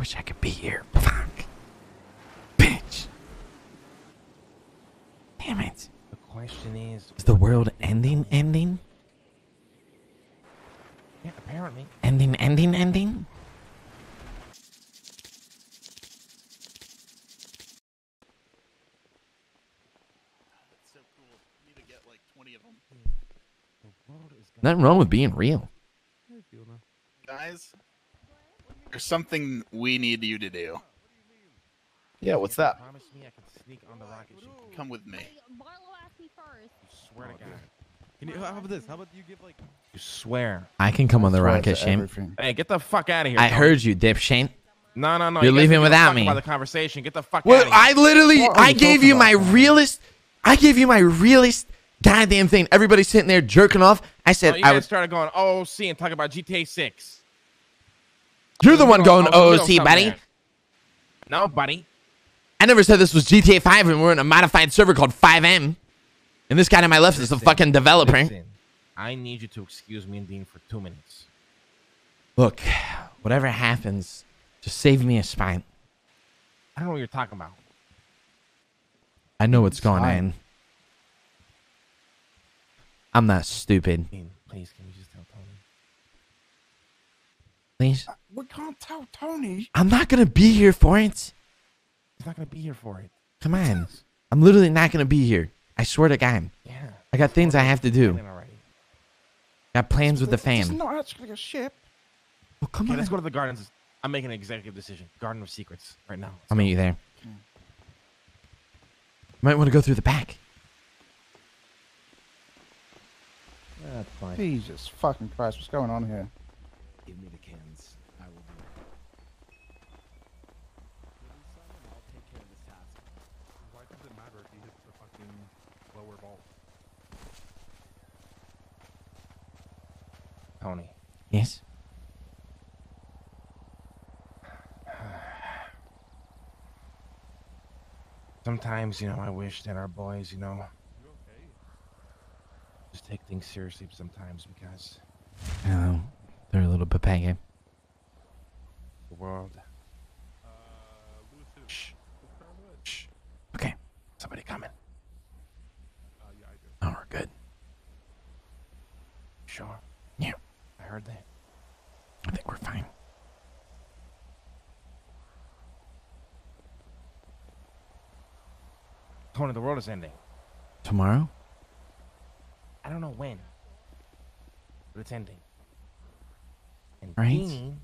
wish I could be here. Fuck. Bitch. Damn it. The question is, Is the world ending, ending? yeah, apparently. Ending, ending, ending? so cool. Need to get like 20 of them. The world is gonna Nothing wrong with being real. Guys, there's something we need you to do. Yeah, what's that? Promise me I can sneak on the rocket ship. Come with me. Marlo asked me first. You swear to God. Can you, how about this? How about you give like You swear. I can come on the rocket Shane. everything. Hey, get the fuck out of here. I Tony. heard you, dipshit. No, no, no. You're you leaving don't give a without fuck me. About the conversation. Get the fuck Well, out of here. I literally, I gave you my about, man? realest, I gave you my realest goddamn thing. Everybody's sitting there jerking off. I Oh, said, you I guys was, started going OOC and talking about GTA 6. You're the one going I was in the middle of OOC, something buddy. there. No, buddy. I never said this was GTA 5 and we're in a modified server called 5M. And this guy to my left is a fucking developer. Listen, I need you to excuse me and Dean for two minutes. Look, whatever happens, just save me a spine. I don't know what you're talking about. I know what's going on. I'm not stupid. Please, can you just tell Tony? Please. Uh, we can't tell Tony. I'm not going to be here for it. He's not gonna be here for it. Come on. I'm literally not going to be here. I swear to God. Yeah. I got things I have to do. Planning. Got plans with the It's fam. not actually a ship. Oh, come Okay, on. let's go to the gardens. I'm making an executive decision. Garden of Secrets right now. I'll meet you there. Hmm. Might want to go through the back. that's fine. Jesus fucking Christ, what's going on here? Give me the cans. I will do it. Why does it matter if he hits the fucking lower vault? Tony. Yes. Sometimes, you know, I wish that our boys, you know, okay? just take things seriously sometimes because I know. They're a little papaya. the world. Uh, Lewis who? Shh. Who's Crown Lewis? Shh. Okay. Somebody coming. Uh, yeah, I do. Oh, we're good. Sure. Yeah. Heard that. I think we're fine. Tony, the world is ending. Tomorrow? I don't know when, but it's ending. And Right. Dean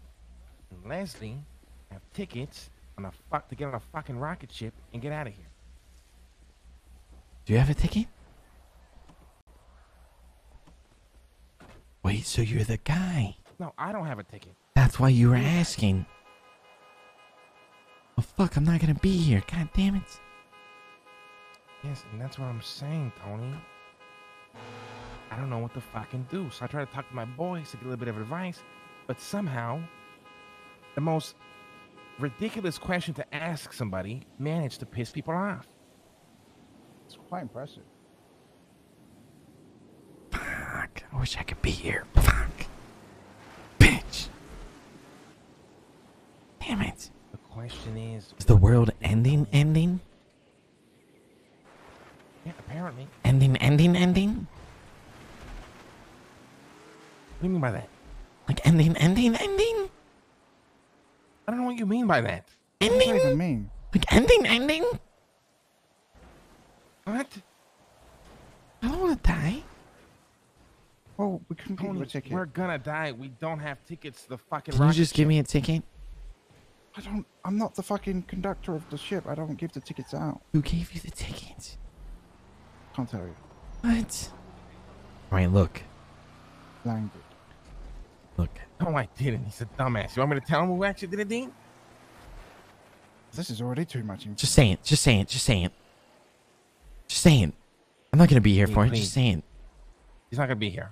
and Leslie have tickets on a fuck to get on a fucking rocket ship and get out of here. Do you have a ticket? Wait, so you're the guy. No, I don't have a ticket. That's why you were asking. Oh, fuck, I'm not gonna be here. God damn it. Yes, and that's what I'm saying, Tony. I don't know what to fucking do. So I try to talk to my boys to get a little bit of advice, but somehow the most ridiculous question to ask somebody managed to piss people off. It's quite impressive. Fuck, I wish I could be here. Fuck. Bitch. Damn it. The question is, Is the world ending, ending? yeah, apparently. Ending, ending, ending? What do you mean by that? Like ending, ending, ending? I don't know what you mean by that. What does that Ending? even mean? Like ending, ending? What? I don't want to die. Well, we couldn't get you Tony, a ticket. we're gonna die. We don't have tickets to the fucking Can you rocket just give me a ticket? I don't. I'm not the fucking conductor of the ship. I don't give the tickets out. Who gave you the ticket? Can't tell you. What? Alright, look. Language. Look. No, I didn't. He's a dumbass. You want me to tell him who actually did it, Dean? This is already too much. Just say it. Just say it. Just say it. Just say it. I'm not gonna be here Please, for it. please. Just say it. He's not gonna be here.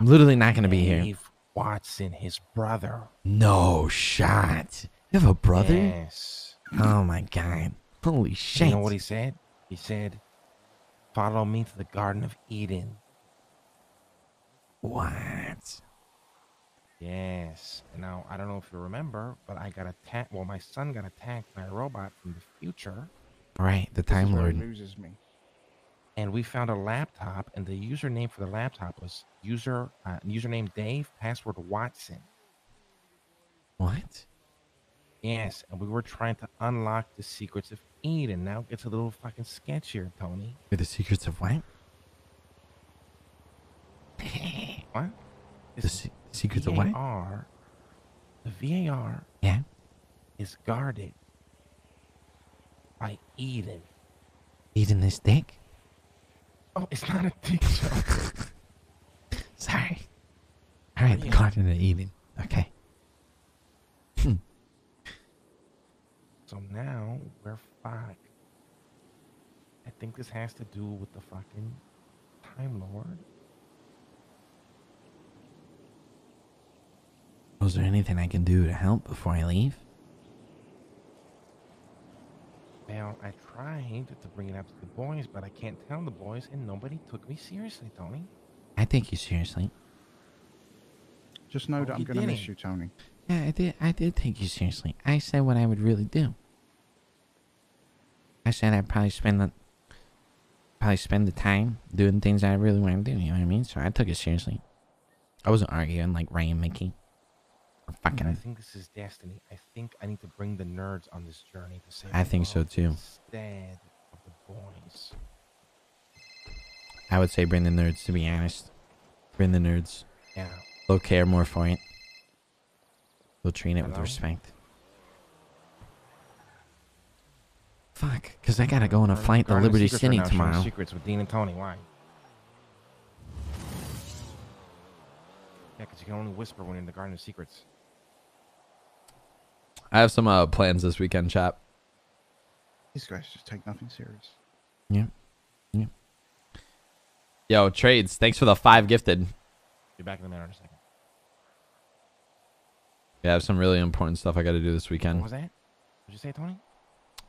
I'm literally not gonna be here. Dave Watson, his brother. No shot. You have a brother? Yes. Oh my god. Holy shit. You know what he said? He said, "Follow me to the Garden of Eden." what? Yes. Now I don't know if you remember, but I got attacked. Well, my son got attacked by a robot from the future, Right, the This is Time Lord. loses me. And we found a laptop, and the username for the laptop was user uh, username Dave, password Watson. What? Yes, and we were trying to unlock the secrets of Eden. Now it gets a little fucking sketchier, Tony. The secrets of what? What? The se- secrets of what? VAR, the VAR Yeah. is guarded by Eden. Eating this dick? Oh, it's not a dick joke. Sorry. All right, the Yeah. Garden of Eden. Okay. Hmm. So now we're fucked. I think this has to do with the fucking Time Lord. Was there anything I can do to help before I leave? Well, I tried to bring it up to the boys, but I can't tell the boys, and nobody took me seriously, Tony. I take you seriously. Just know Oh, that I'm going to miss didn't. you, Tony. Yeah, I did. I did take you seriously. I said what I would really do. I said I'd probably spend the probably spend the time doing things I really want to do. You know what I mean? So I took it seriously. I wasn't arguing like Ray and Mickey. Or I think this is destiny. I think I need to bring the nerds on this journey to save I think so too. Instead of the boys. I would say bring the nerds. To be honest, bring the nerds. Yeah. They'll care more for it. They'll treat it with respect. Fuck, because I gotta go on a flight to Guard of the Liberty City tomorrow. Secrets with Dean and Tony. Why? Yeah, because you can only whisper when you're in the Garden of Secrets. I have some uh, plans this weekend, chap. These guys just take nothing serious. Yeah. Yeah. Yo, trades. Thanks for the five gifted. Be back in the matter in a second. Yeah, I have some really important stuff I got to do this weekend. What weekend. was that? What'd you say, Tony?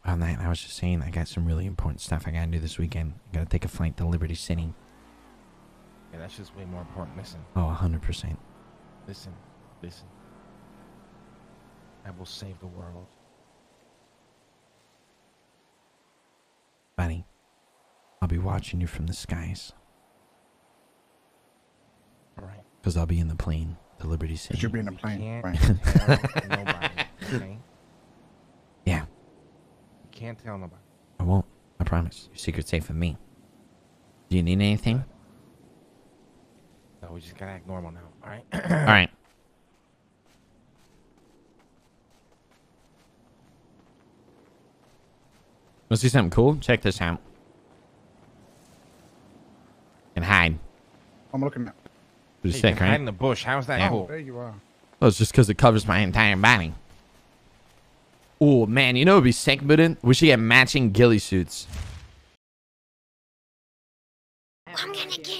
On that, I was just saying, I got some really important stuff I got to do this weekend. I got to take a flight to Liberty City. Yeah, that's just way more important. Listen, Oh, 100%. listen, listen. I will save the world. Buddy, I'll be watching you from the skies All right. because I'll be in the plane to Liberty Because City. you'll be in a We plane. can't Right. nobody. Okay? Yeah, You can't tell nobody. I won't. I promise. Your secret's safe with me. Do you need anything? No, we just gotta act normal now. All right. All right. Want to see something cool? Check this out. And hide. I'm looking at. Pretty Hey, you sick, can hide right? in the bush. How's that Yeah. cool? There you are. Well, it's just because it covers my entire body. Oh man, you know it'd be sick, but we should get matching ghillie suits. I'm gonna gamble.